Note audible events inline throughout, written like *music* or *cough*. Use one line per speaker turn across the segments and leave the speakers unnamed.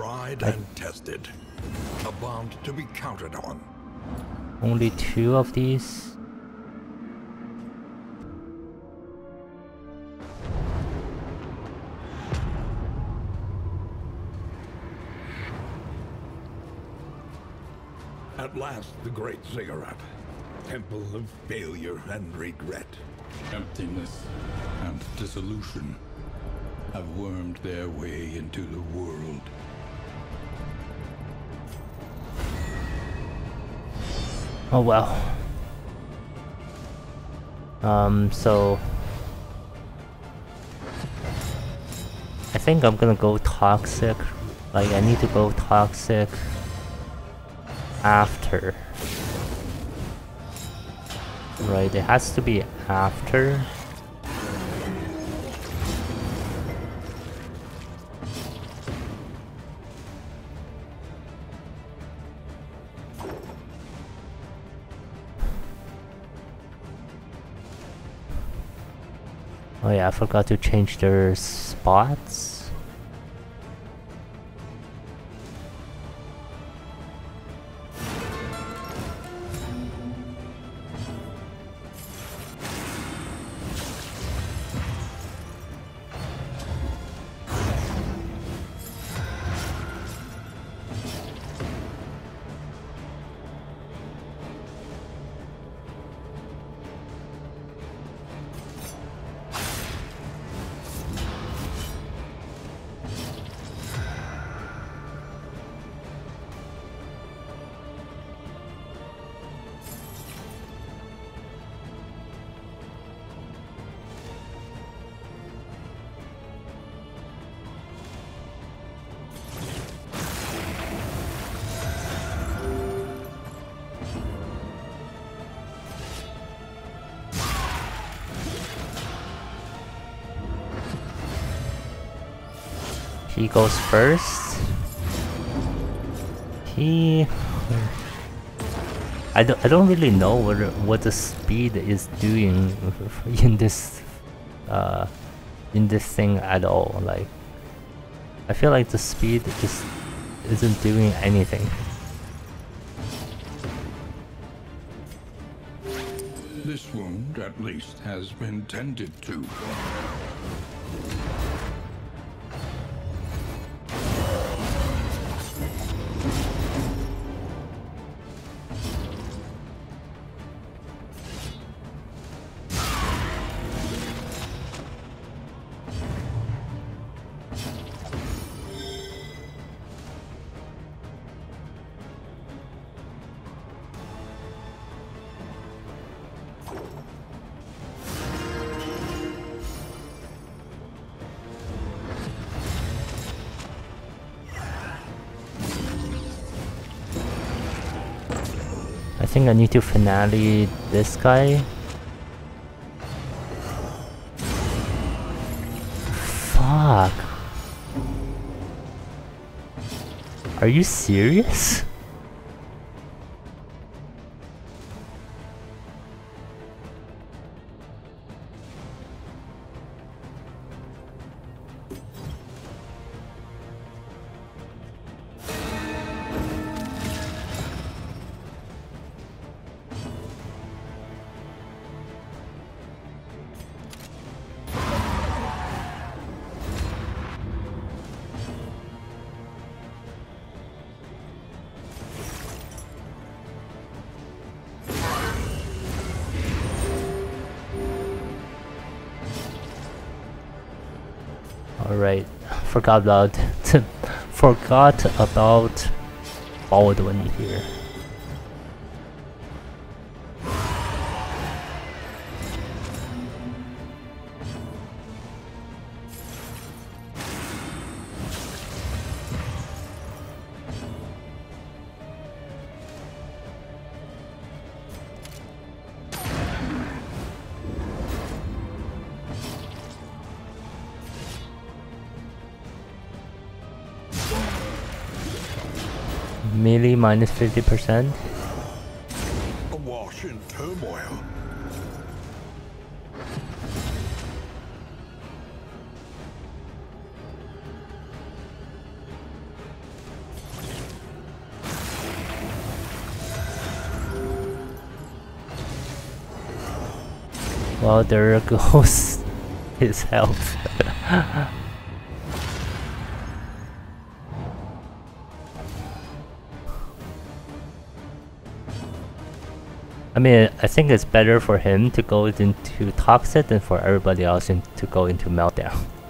Tried and tested. A bond to be counted on.
Only two of these?
At last, the great ziggurat. Temple of failure and regret.
Emptiness and dissolution have wormed their way into the world.
Oh well. Um, so... I think I'm gonna go toxic. Like, I need to go toxic after. Right, it has to be after. I forgot to change their spots. He goes first. He... I don't, I don't really know what, what the speed is doing *laughs* in this uh, in this thing at all. Like, I feel like the speed just isn't doing anything.
This wound, at least, has been tended to.
Think I need to finale this guy. Fuck. Are you serious? Forgot about *laughs* forgot about Baldwin here. minus 50%.
In turmoil.
Well, there goes *laughs* his health. *laughs* I mean, I think it's better for him to go into Toxic than for everybody else to go into Meltdown. *laughs*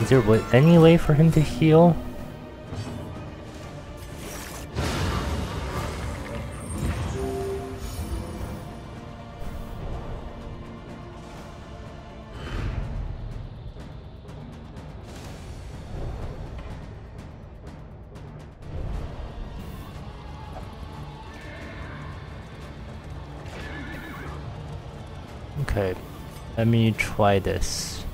Is there any way for him to heal? Try this.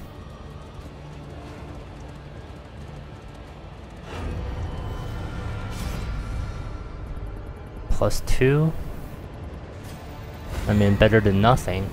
Plus two. I mean, better than nothing.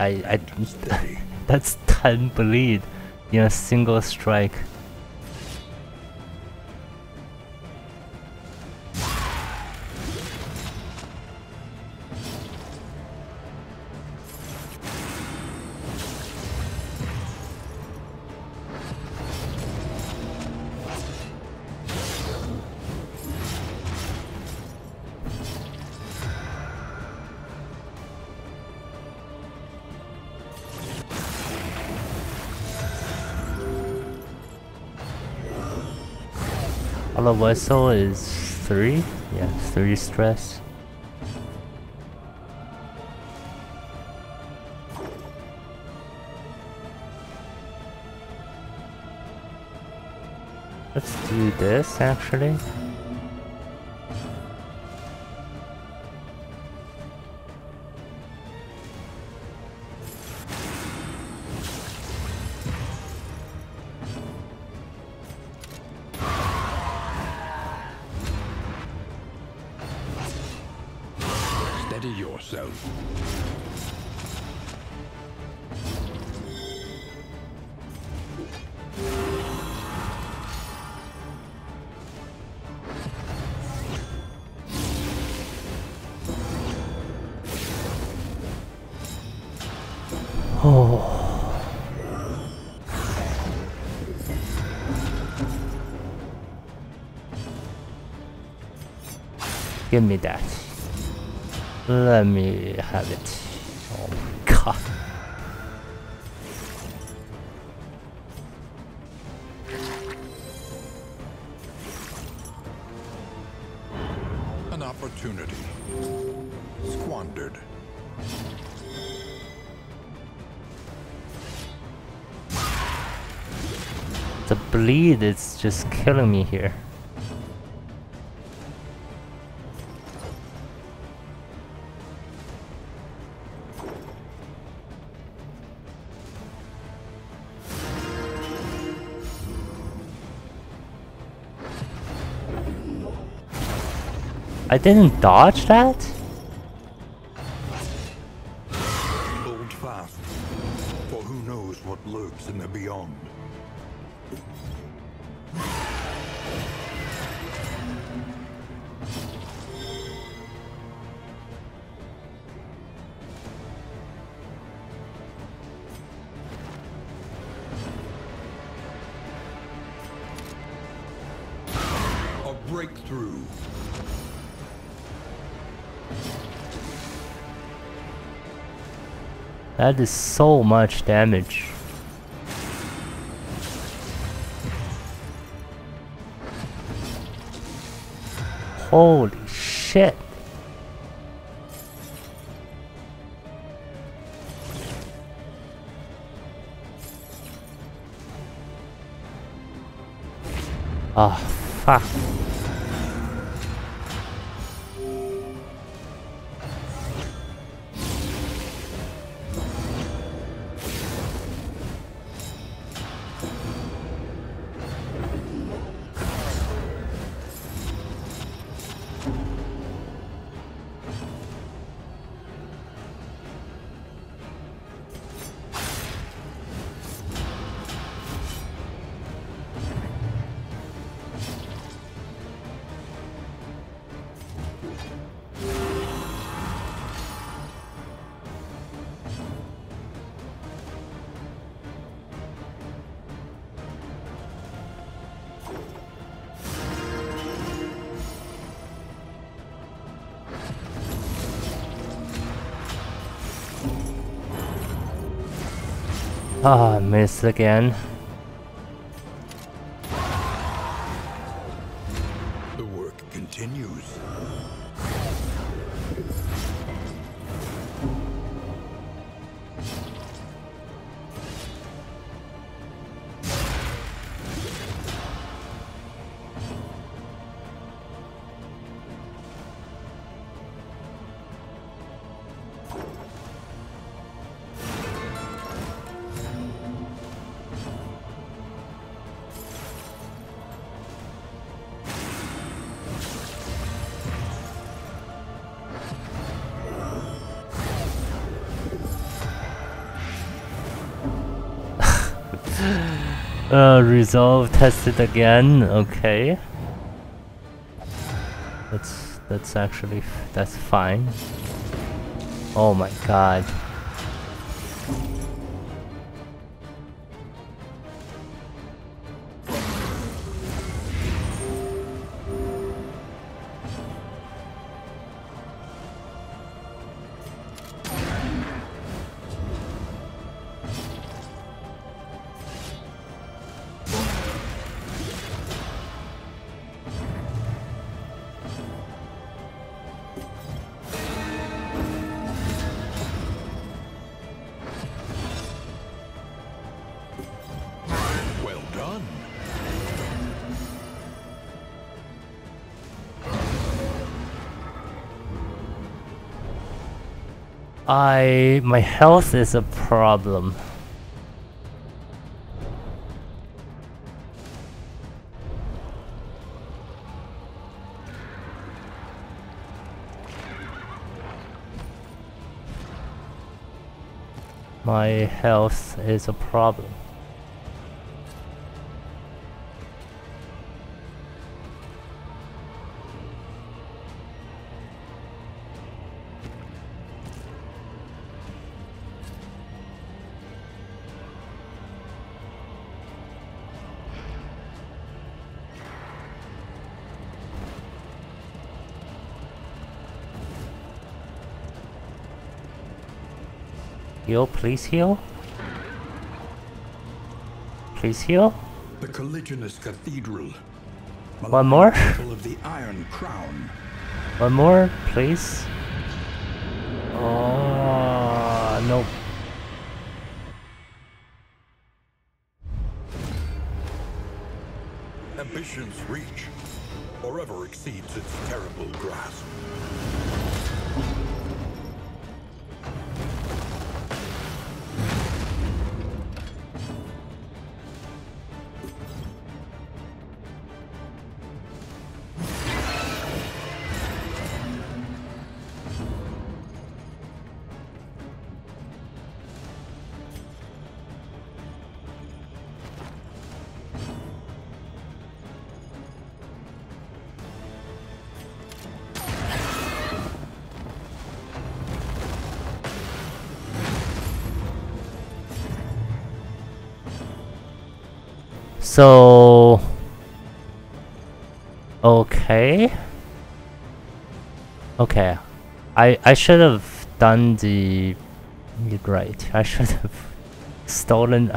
I, I *laughs* that's 10 bleed in a single strike. Hollow Vessel is 3? Yeah, 3 stress. Let's do this actually. Give me that. Let me have it. Oh my god.
An opportunity. Squandered.
The bleed is just killing me here. I didn't dodge that? That is so much damage. Holy shit. Oh, fuck. Ah, missed again.
The work continues.
Uh, resolve tested again. Okay. That's that's actually that's fine. Oh my god.
Well done.
I my health is a problem. My health is a problem. Heal, please heal. Please heal.
The Caliginous Cathedral.
One more?
Of the Iron Crown.
One more, please. Oh, nope.
Ambition's reach forever exceeds its terrible grasp.
So Okay. Okay. I I should have done the right. I should have stolen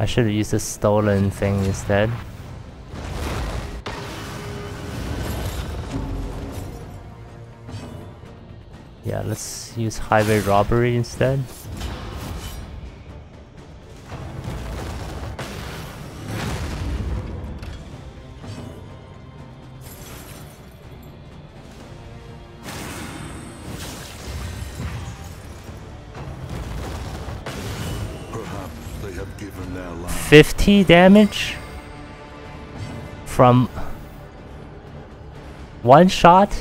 I should have used the stolen thing instead. Yeah, let's use highway robbery instead. 50 damage from one shot.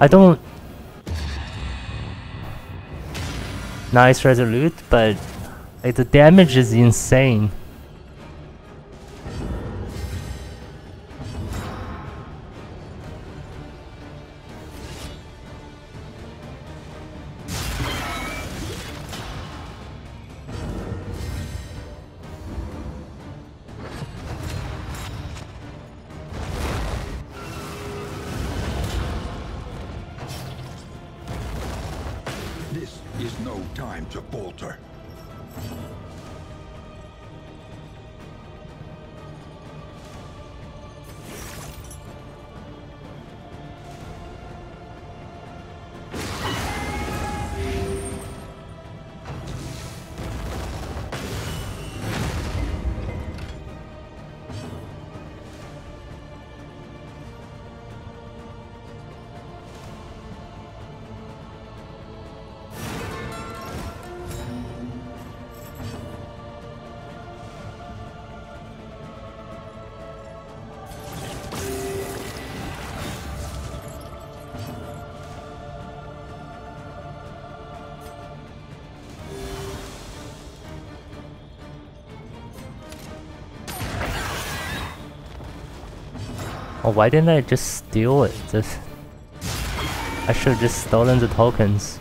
I don't. Nice resolute, but like the damage is insane. Oh, why didn't I just steal it? Just I should have just stolen the tokens.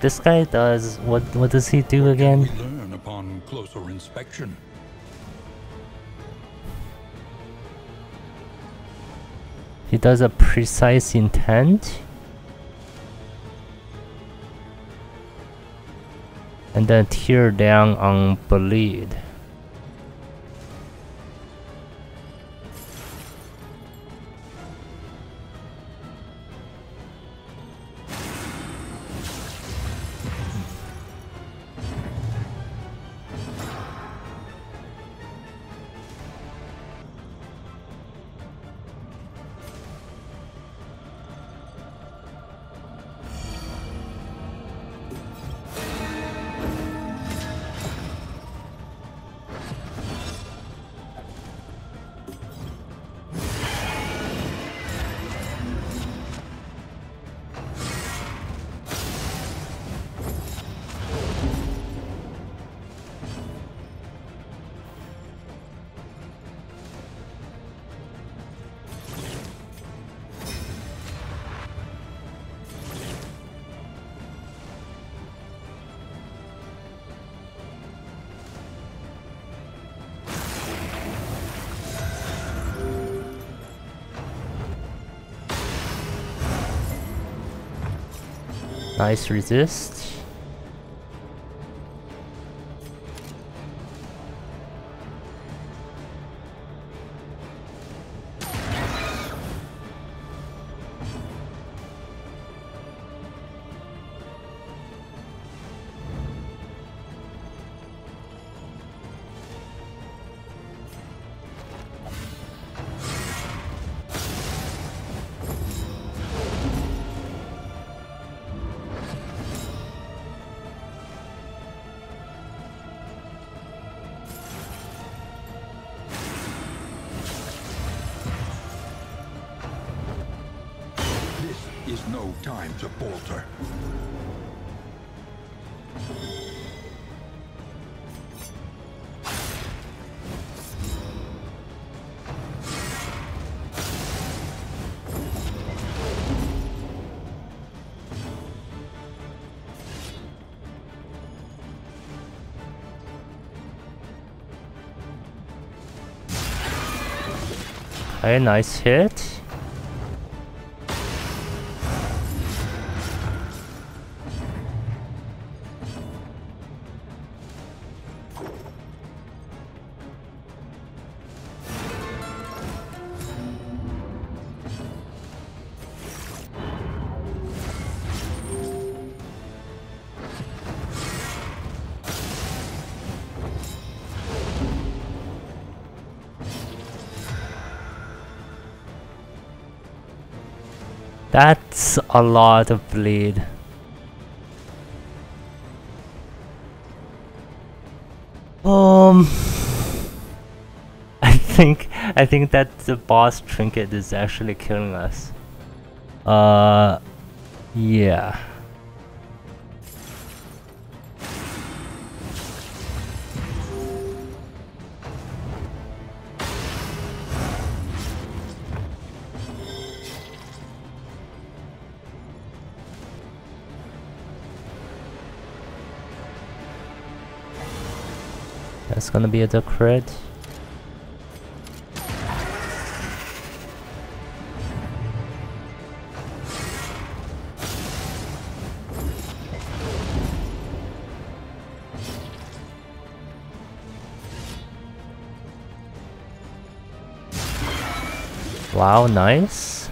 This guy does what? What does he do again?
We learn upon closer inspection.
He does a precise intent. And then tear down on bleed. Nice resist.
Time to falter.
Okay, nice hit. A lot of bleed. Um, I think I think that the boss trinket is actually killing us. Uh, yeah. That's gonna be a duck crit. Wow, nice.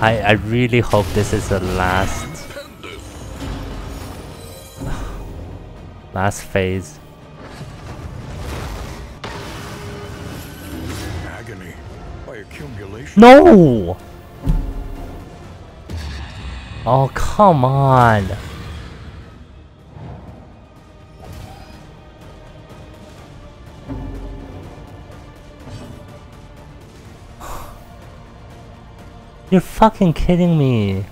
I I really hope this is the last last phase.
Agony by accumulation.
No! Oh, come on. You're fucking kidding me.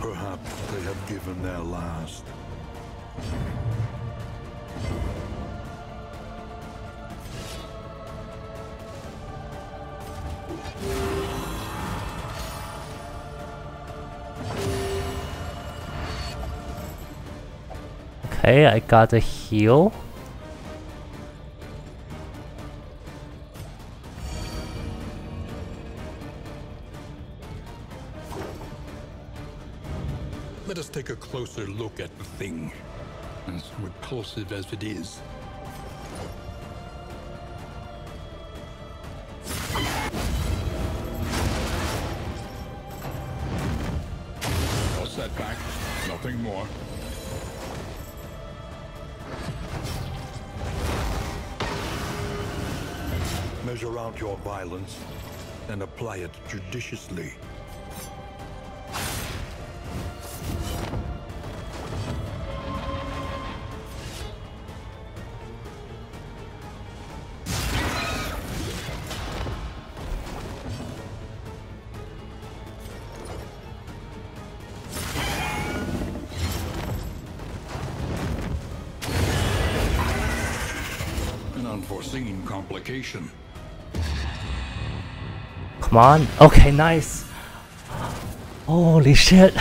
Perhaps they have given their last.
Okay, I got a heal.
Let us take a closer look at the thing, as repulsive as it is.
Apply it judiciously.
An unforeseen complication.
Come on. Okay, nice. Holy shit.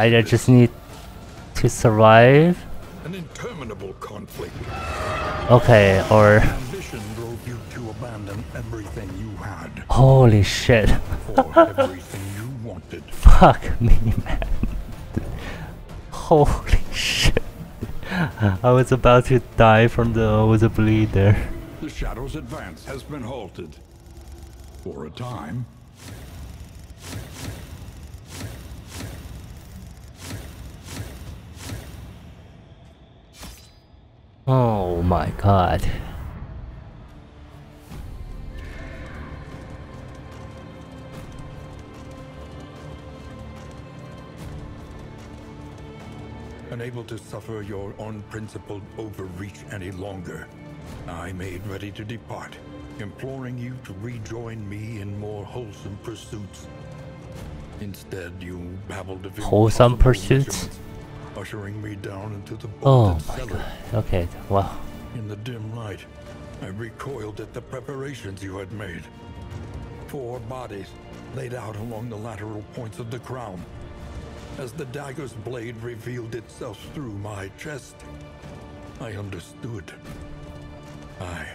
I just need to survive.
An interminable conflict.
Okay, or
Ambition drove you to abandon everything you had
holy shit.
for everything you wanted. *laughs*
Fuck me, man. Holy shit. I was about to die from the with the bleed there.
The Shadow's advance has been halted. For a time.
My god.
Unable to suffer your unprincipled overreach any longer, I made ready to depart, imploring you to rejoin me in more wholesome pursuits. Instead, you babbled of
Wholesome pursuits?
ushering me down into the
Oh my
cellar.
god. Okay, wow.
In the dim light, I recoiled at the preparations you had made. Four bodies laid out along the lateral points of the crown. As the dagger's blade revealed itself through my chest, I understood. I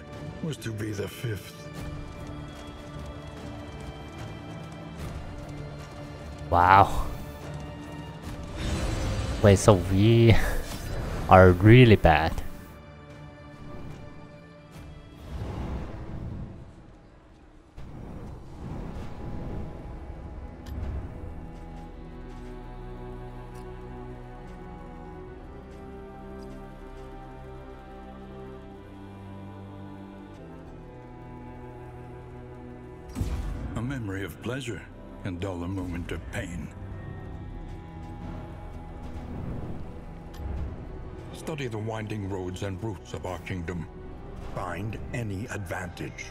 was to be the fifth.
Wow. Wait, so we *laughs* are really bad.
A memory of pleasure and dull a moment of pain. Study the winding roads and routes of our kingdom. Find any advantage.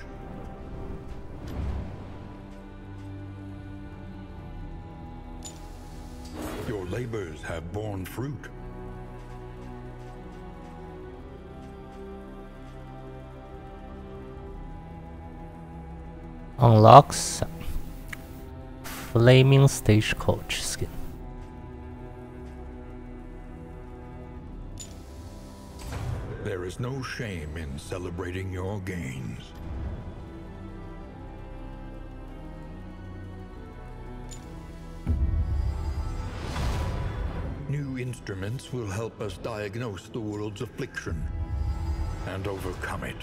Your labors have borne fruit.
Unlocks Flaming Stagecoach skin.
There is no shame in celebrating your gains. New instruments will help us diagnose the world's affliction and overcome it.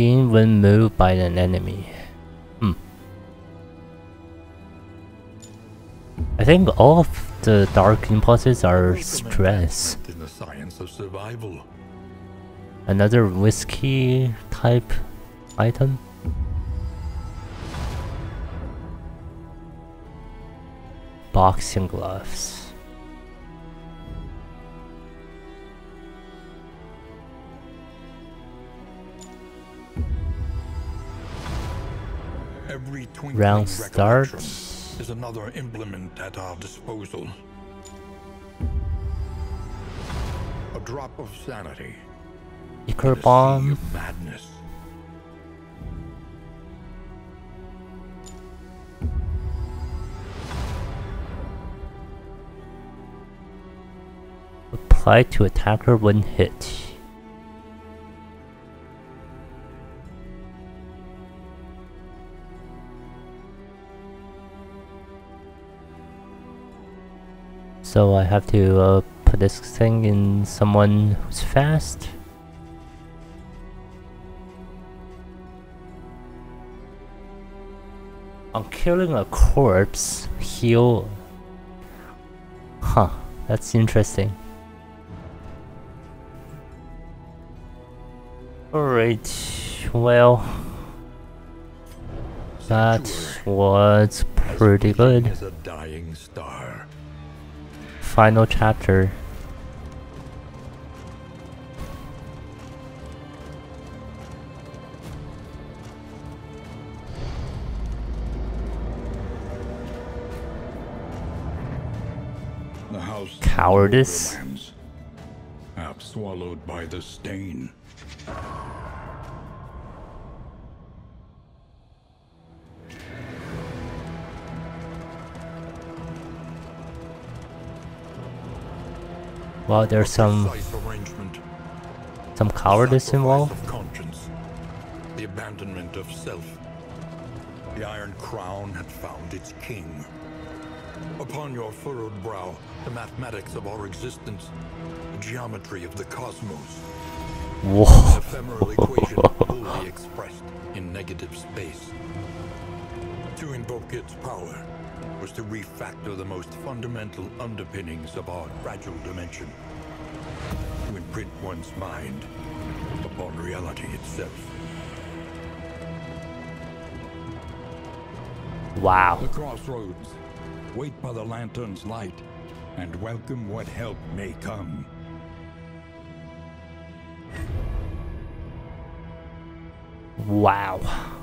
Gain when moved by an enemy. Hmm. I think all of the dark impulses are stress.
in the science of survival.
Another whiskey type item. Boxing gloves. round starts.
Is another implement at our disposal. A drop of sanity.
Icar bomb.
Madness.
Apply to attacker when hit. So I have to uh, put this thing in someone who's fast. On killing a corpse, heal. Huh, that's interesting. Alright, well, that was pretty good. Final chapter.
The house
Cowardice.
Half swallowed by the stain.
Well, there's some some cowardice involved.
Of conscience. The abandonment of self. The Iron Crown had found its king. Upon your furrowed brow, the mathematics of our existence, the geometry of the cosmos,
Whoa.
ephemeral equation boldly expressed in negative space. To invoke its power was to refactor the most fundamental underpinnings of our fragile dimension. To imprint one's mind upon reality itself.
Wow.
The crossroads. Wait by the lantern's light, and welcome what help may come.
Wow.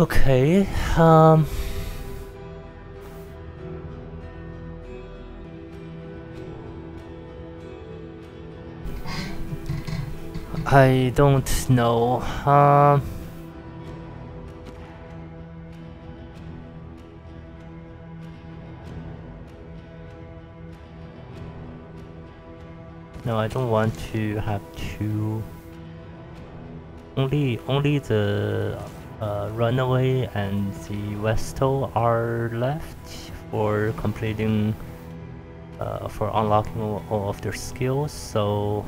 Okay, um I don't know. Um No, I don't want to have two. Only, only the uh, runaway and the Vestal are left for completing, uh, for unlocking all, all of their skills. So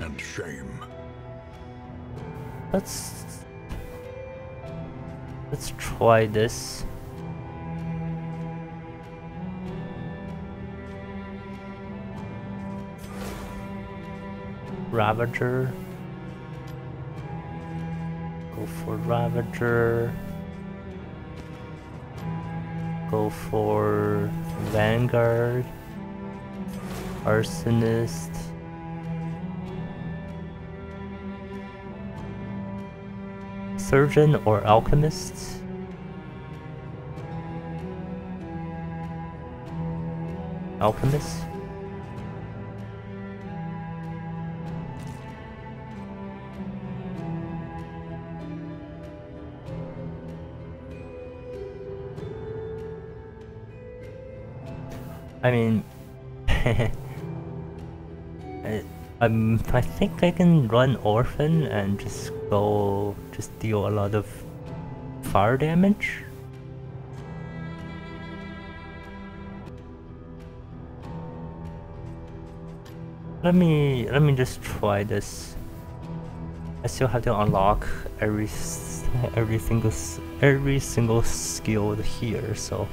And shame.
let's let's try this. Ravager. For Ravager. Go for Vanguard. Arsonist. Surgeon or Alchemist? Alchemist? I mean, I, *laughs* um, I think I can run Orphan and just go, just deal a lot of fire damage. Let me, let me just try this. I still have to unlock every, every single, every single skill here, so.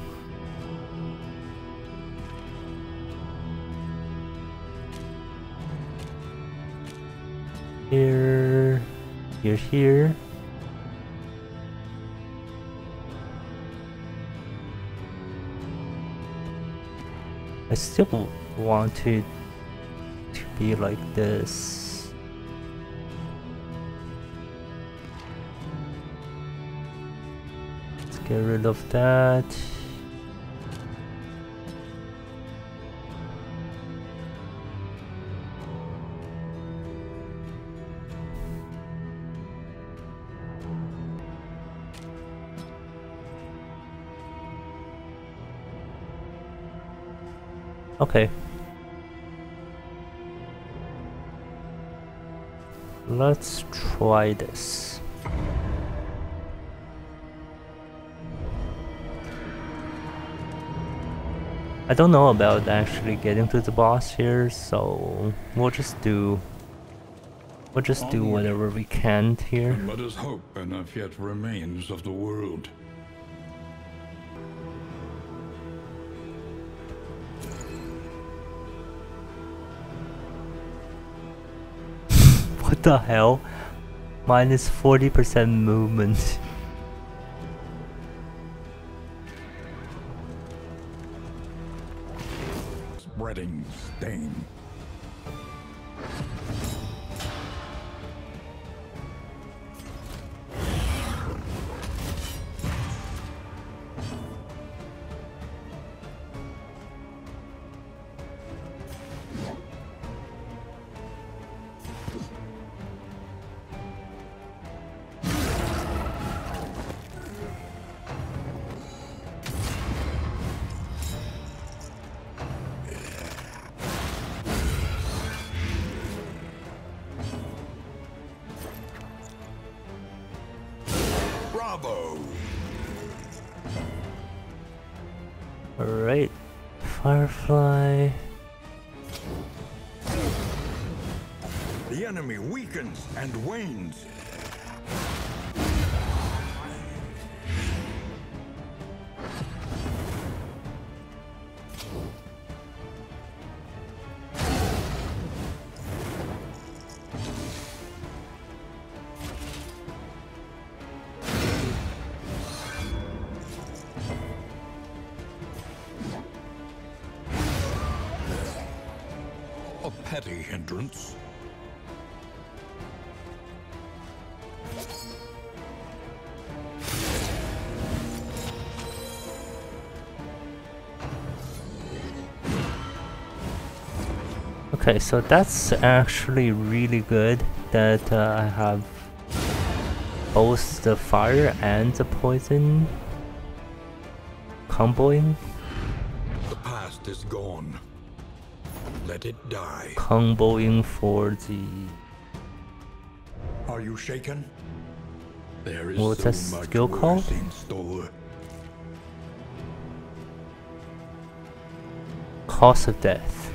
Here, here, here. I still want it to be like this. Let's get rid of that. Let's try this. I don't know about actually getting to the boss here, so we'll just do we'll just do whatever we can here.
And let us hope enough yet remains of the world.
The hell? Minus 40% movement.
Spreading stain. And wanes. A petty hindrance.
Okay, so that's actually really good that uh, I have both the fire and the poison comboing.
The past is gone. Let it die.
Comboing for the
Are you shaken?
There is
What's
so much
skill called?
in store.
cause of death.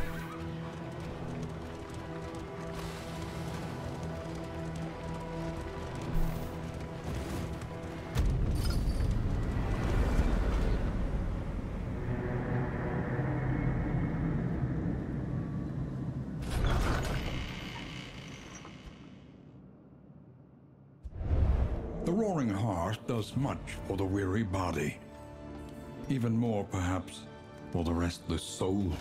Much for the weary body. Even more, perhaps, for the restless soul.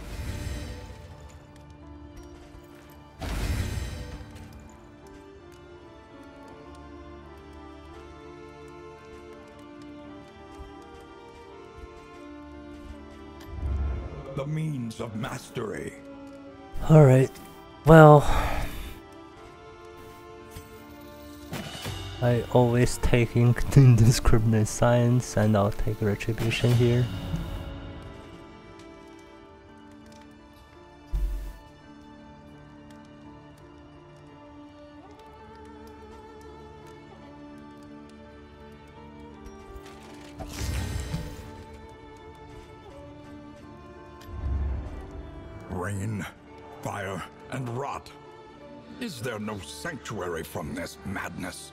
The means of mastery.
Alright, well. I always take *laughs* indiscriminate science and I'll take retribution here.
Rain, fire, and rot. Is there no sanctuary from this madness?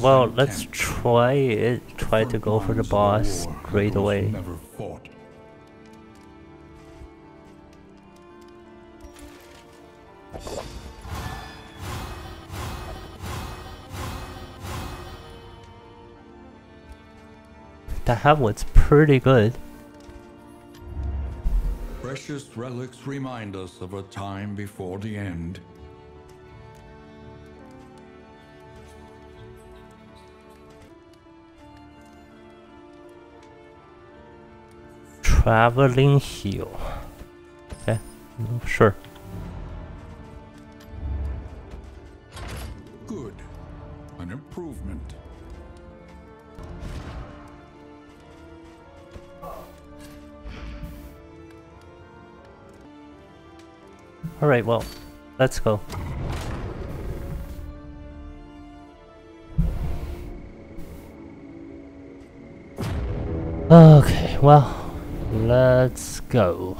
Well, let's try it. Try to go for the boss straight away. That hat pretty good.
Precious relics remind us of a time before the end.
Traveling heal. Okay, mm, sure.
Good. An improvement.
Alright, well, let's go. Okay, well, let's go.